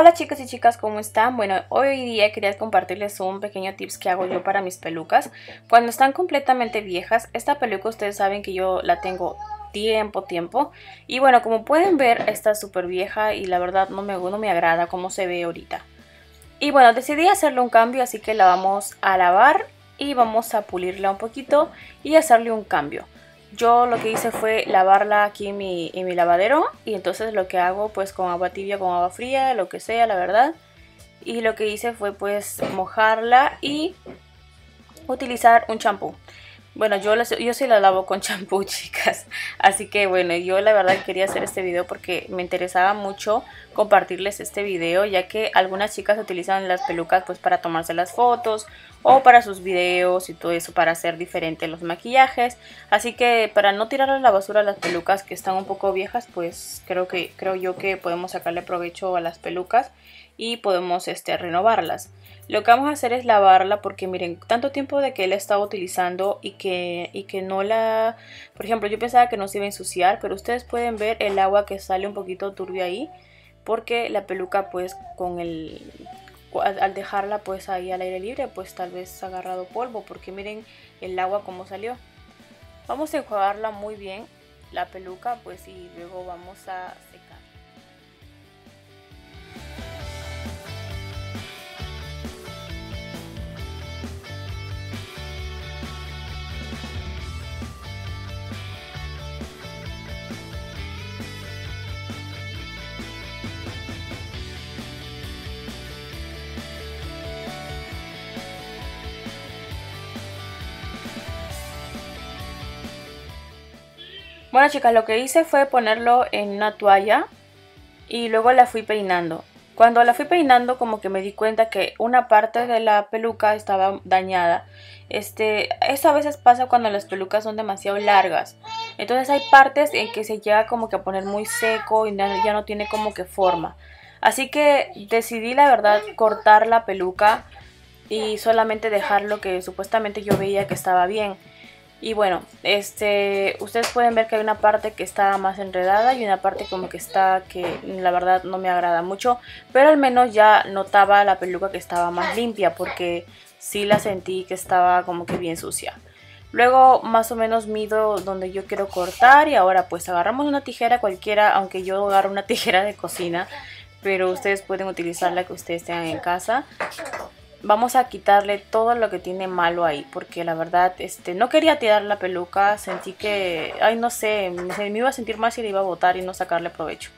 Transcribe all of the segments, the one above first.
Hola chicos y chicas, ¿cómo están? Bueno, hoy día quería compartirles un pequeño tips que hago yo para mis pelucas. Cuando están completamente viejas, esta peluca ustedes saben que yo la tengo tiempo, tiempo. Y bueno, como pueden ver, está súper vieja y la verdad no me, no me agrada cómo se ve ahorita. Y bueno, decidí hacerle un cambio, así que la vamos a lavar y vamos a pulirla un poquito y hacerle un cambio. Yo lo que hice fue lavarla aquí en mi, mi lavadero y entonces lo que hago pues con agua tibia, con agua fría, lo que sea, la verdad. Y lo que hice fue pues mojarla y utilizar un champú. Bueno, yo, yo sí la lavo con champú, chicas. Así que bueno, yo la verdad quería hacer este video porque me interesaba mucho compartirles este video, ya que algunas chicas utilizan las pelucas pues para tomarse las fotos o para sus videos y todo eso para hacer diferentes los maquillajes. Así que para no tirar a la basura las pelucas que están un poco viejas, pues creo que creo yo que podemos sacarle provecho a las pelucas y podemos este renovarlas. Lo que vamos a hacer es lavarla porque miren, tanto tiempo de que la estaba utilizando y que, y que no la... Por ejemplo, yo pensaba que no se iba a ensuciar, pero ustedes pueden ver el agua que sale un poquito turbio ahí porque la peluca pues con el... Al dejarla pues ahí al aire libre pues tal vez ha agarrado polvo porque miren el agua como salió. Vamos a enjuagarla muy bien la peluca pues y luego vamos a secar. Bueno chicas, lo que hice fue ponerlo en una toalla y luego la fui peinando. Cuando la fui peinando como que me di cuenta que una parte de la peluca estaba dañada. Este, eso a veces pasa cuando las pelucas son demasiado largas. Entonces hay partes en que se llega como que a poner muy seco y ya no tiene como que forma. Así que decidí la verdad cortar la peluca y solamente dejar lo que supuestamente yo veía que estaba bien. Y bueno, este, ustedes pueden ver que hay una parte que está más enredada y una parte como que está que la verdad no me agrada mucho. Pero al menos ya notaba la peluca que estaba más limpia porque sí la sentí que estaba como que bien sucia. Luego más o menos mido donde yo quiero cortar y ahora pues agarramos una tijera cualquiera, aunque yo agarro una tijera de cocina, pero ustedes pueden utilizar la que ustedes tengan en casa vamos a quitarle todo lo que tiene malo ahí, porque la verdad, este, no quería tirar la peluca, sentí que, ay, no sé, me, iba a sentir más y le iba a botar y no sacarle provecho.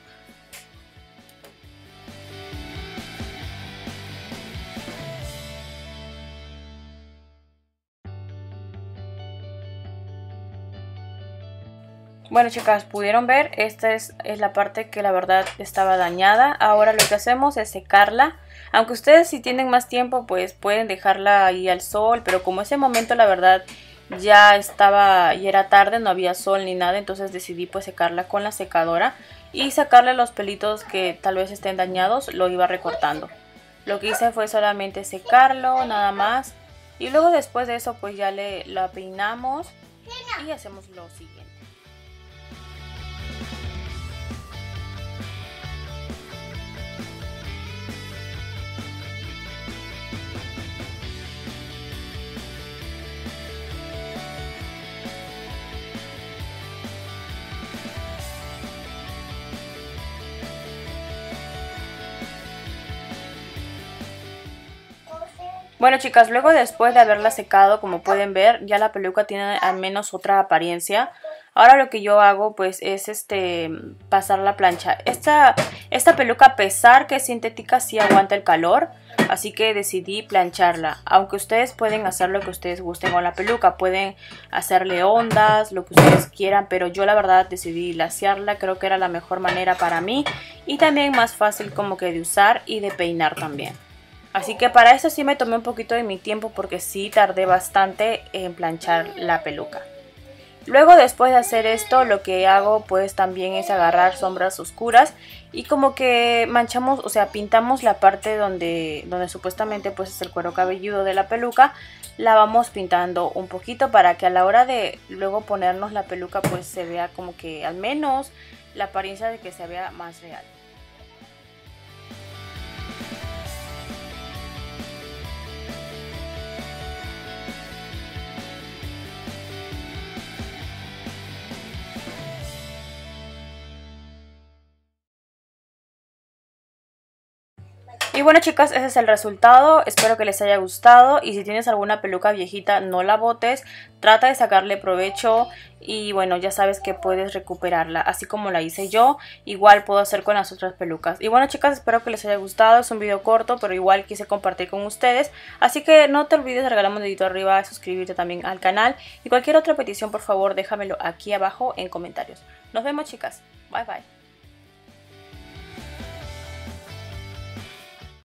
Bueno chicas, pudieron ver, esta es, la parte que la verdad estaba dañada. Ahora lo que hacemos es secarla. Aunque ustedes si tienen más tiempo pues pueden dejarla ahí al sol, pero como ese momento la verdad ya estaba, y era tarde, no había sol ni nada, entonces decidí pues secarla con la secadora y sacarle los pelitos que tal vez estén dañados, lo iba recortando. Lo que hice fue solamente secarlo, nada más. Y luego después de eso pues ya le la peinamos y hacemos lo siguiente. Bueno chicas, luego después de haberla secado, como pueden ver, ya la peluca tiene al menos otra apariencia. Ahora lo que yo hago pues es este pasar la plancha. Esta, esta peluca a pesar que es sintética sí aguanta el calor, así que decidí plancharla. Aunque ustedes pueden hacer lo que ustedes gusten con la peluca, pueden hacerle ondas, lo que ustedes quieran, pero yo la verdad decidí laciarla, creo que era la mejor manera para mí y también más fácil como que de usar y de peinar también. Así que para eso sí me tomé un poquito de mi tiempo porque sí tardé bastante en planchar la peluca. Luego después de hacer esto lo que hago pues también es agarrar sombras oscuras y como que manchamos, o sea pintamos la parte donde, donde supuestamente pues es el cuero cabelludo de la peluca la vamos pintando un poquito para que a la hora de luego ponernos la peluca pues se vea como que al menos la apariencia de que se vea más real. Y bueno chicas, ese es el resultado, espero que les haya gustado. Y si tienes alguna peluca viejita no la botes, trata de sacarle provecho. Y bueno ya sabes que puedes recuperarla así como la hice yo, igual puedo hacer con las otras pelucas. Y bueno chicas, espero que les haya gustado, es un video corto pero igual quise compartir con ustedes, así que no te olvides de regalarme un dedito arriba, suscribirte también al canal. Y cualquier otra petición por favor déjamelo aquí abajo en comentarios. Nos vemos chicas, bye bye.